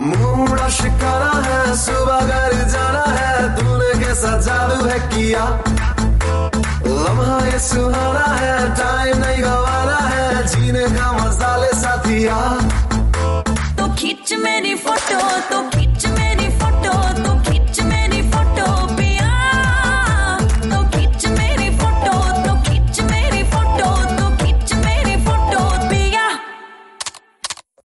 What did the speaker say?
मुड़ा शिकारा है सुबह जादू है किया। लम्हा ये सुहाना है टाइम नहीं गवाना है, जीने का मज़ा ले साथिया। तो खींच मेरी फ़ोटो तो खीच...